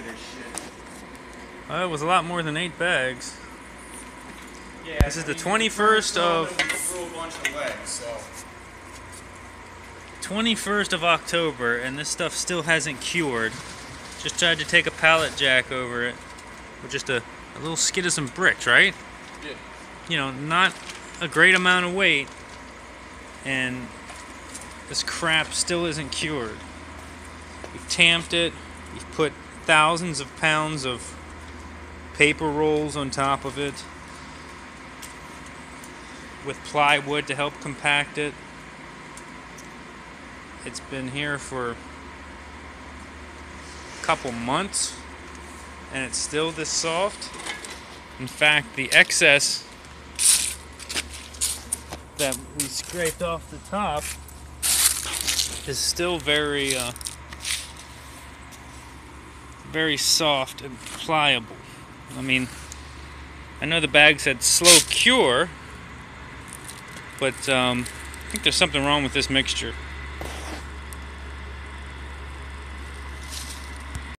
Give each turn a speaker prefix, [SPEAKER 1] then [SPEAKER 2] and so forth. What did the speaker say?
[SPEAKER 1] this shit.
[SPEAKER 2] Uh, it was a lot more than eight bags.
[SPEAKER 1] Yeah,
[SPEAKER 2] This is the
[SPEAKER 1] mean,
[SPEAKER 2] 21st of-
[SPEAKER 1] we a bunch of legs, so
[SPEAKER 2] 21st of October, and this stuff still hasn't cured. Just tried to take a pallet jack over it with just a, a little skid of some bricks, right?
[SPEAKER 1] Yeah.
[SPEAKER 2] You know, not a great amount of weight, and this crap still isn't cured. We've tamped it, we've put thousands of pounds of paper rolls on top of it with plywood to help compact it. It's been here for a couple months and it's still this soft. In fact, the excess that we scraped off the top is still very uh, very soft and pliable. I mean, I know the bag said slow cure, but um, I think there's something wrong with this mixture.